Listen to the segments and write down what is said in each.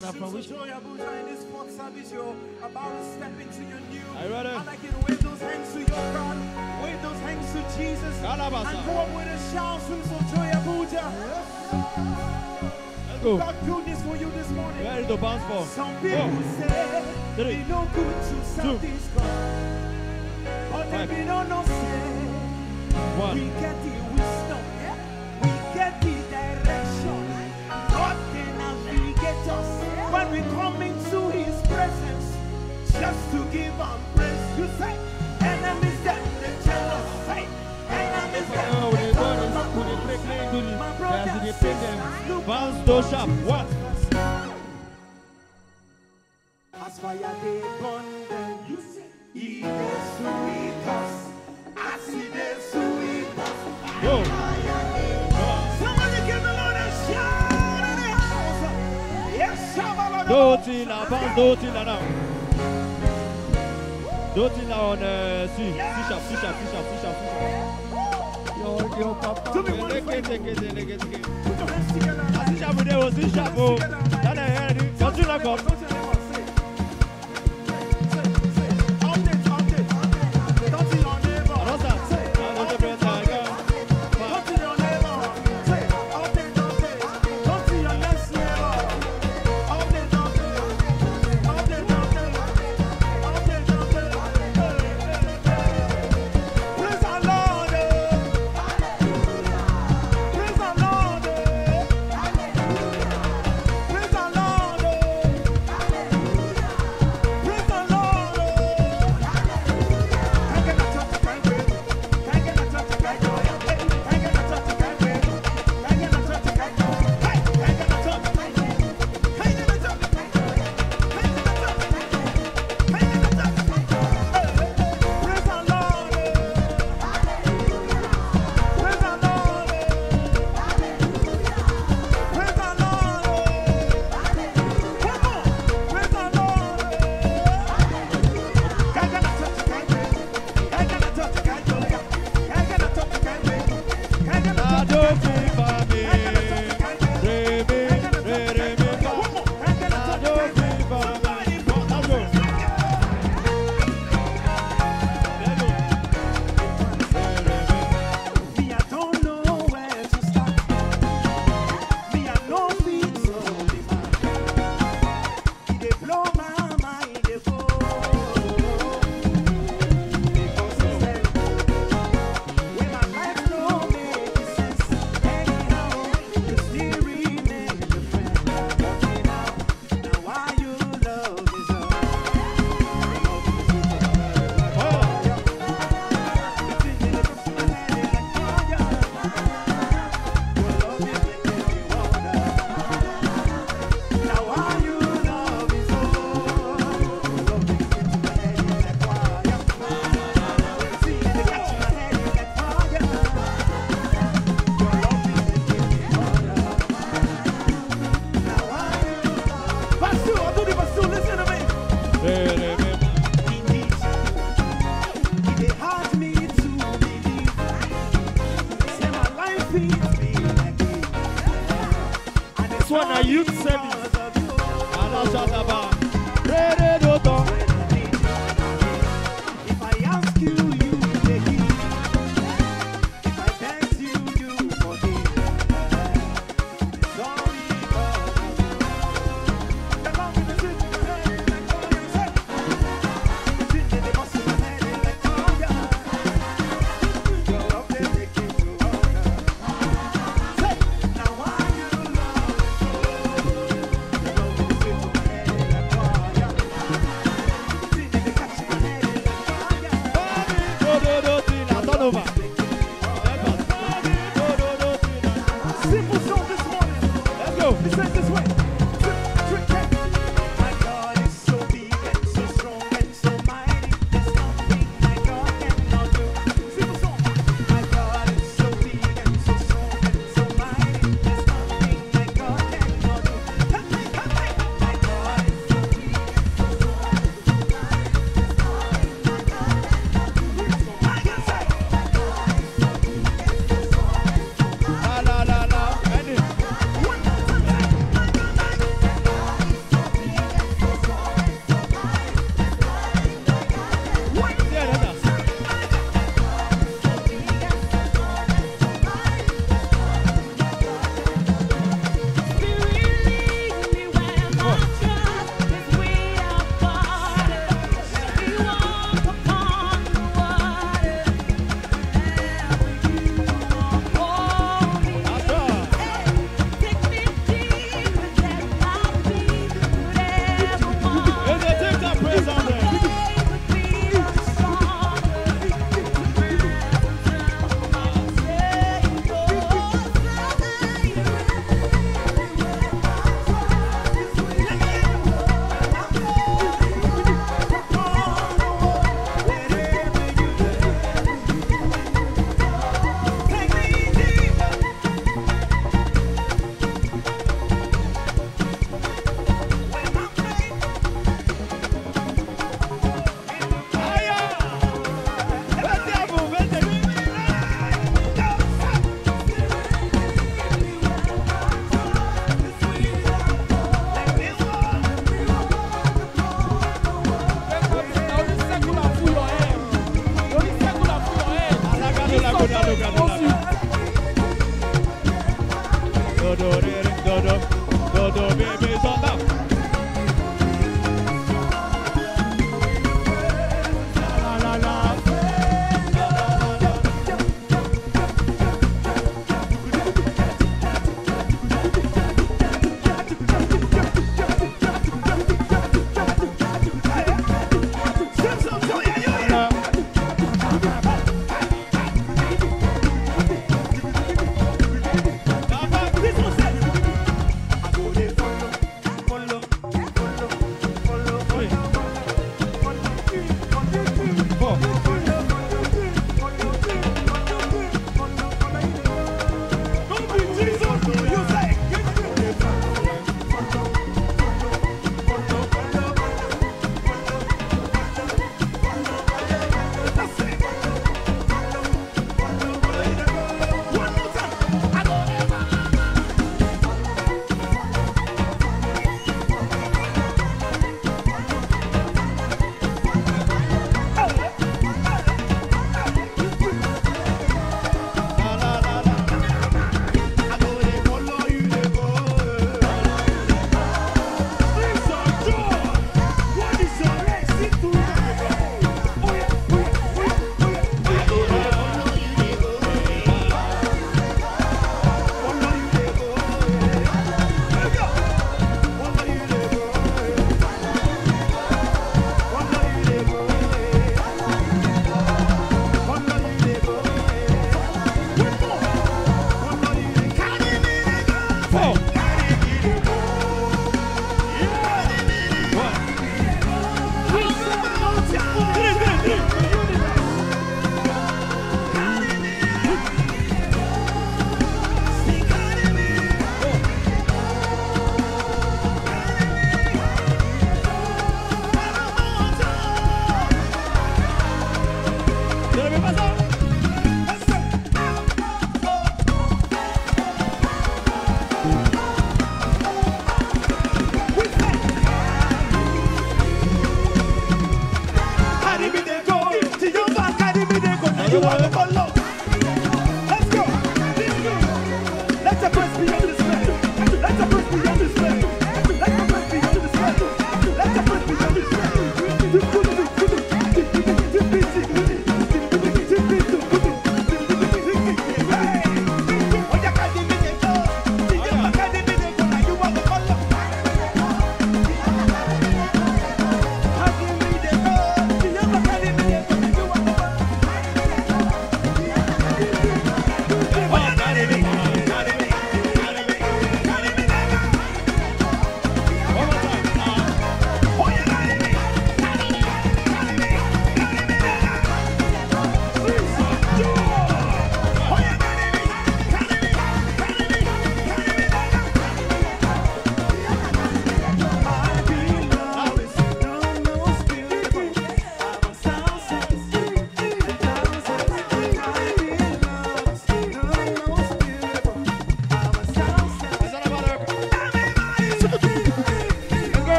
Since you're. I rather. And wave those hands to your God, wave those hands to Jesus, Calabasa. and up with a shout, of Joy Abuja. Yes. Go. God goodness for you this morning. Where is the bounce for? Some people say Three. no good to God, but they say One. we get just to give them praise. You say, enemies that they jealous. Say, enemies that they jealous. My brother, my brother, Vans Doshap, what? As fire they burn them, you say, he is sweet us, as he is sweet us. Yo. Doti la, Vans Doti la now. D'autres là on suit, suit up, suit up, suit up, suit up, suit up. Yo, yo, papa. Take it, take it, take it, take it. Suit up, suit up, suit up. That's it, I'm Don't Continue like up.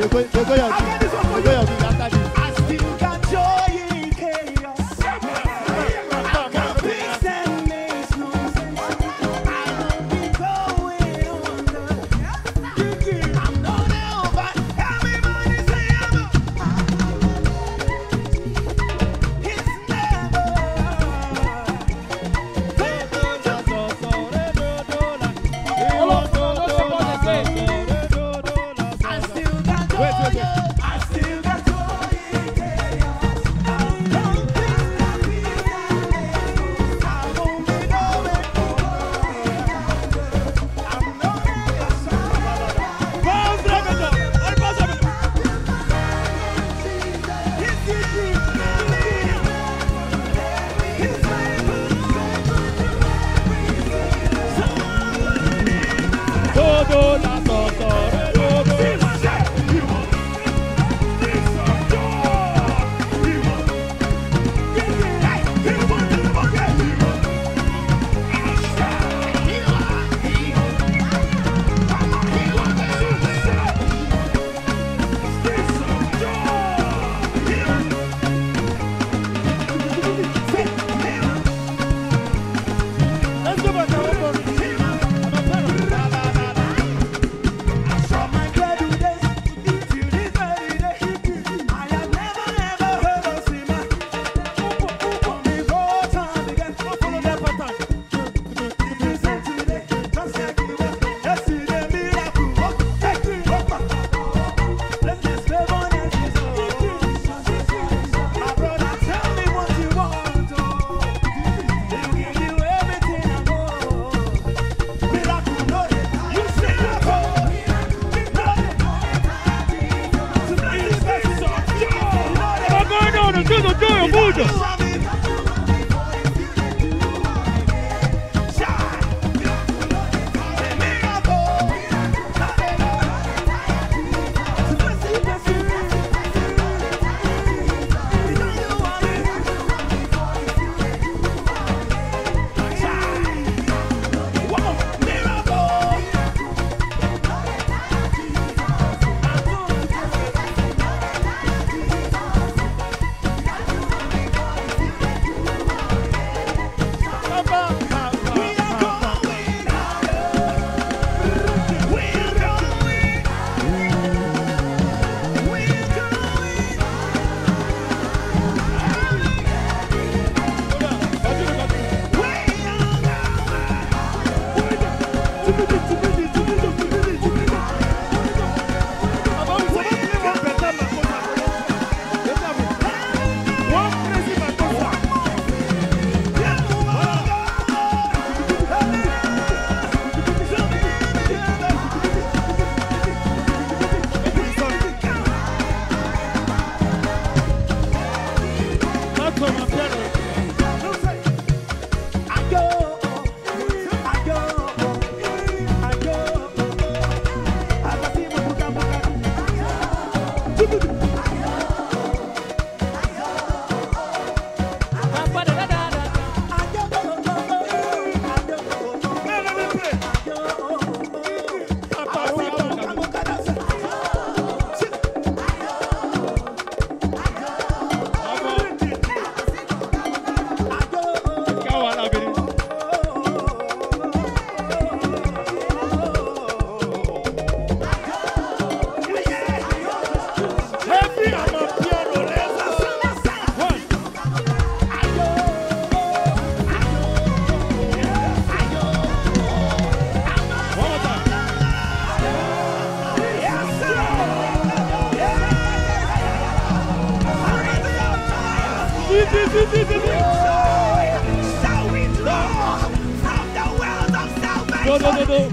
杰哥，杰哥要进，杰哥要进。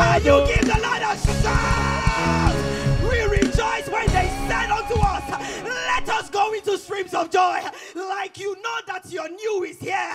Can you give the Lord a shout? We rejoice when they said unto us, Let us go into streams of joy. Like you know that your new is here.